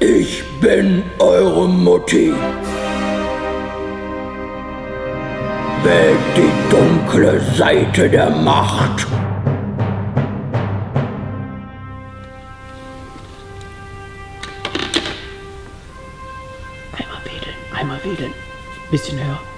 Ich bin eure Mutti. Wählt die dunkle Seite der Macht. Einmal wedeln, einmal wedeln. Bisschen höher.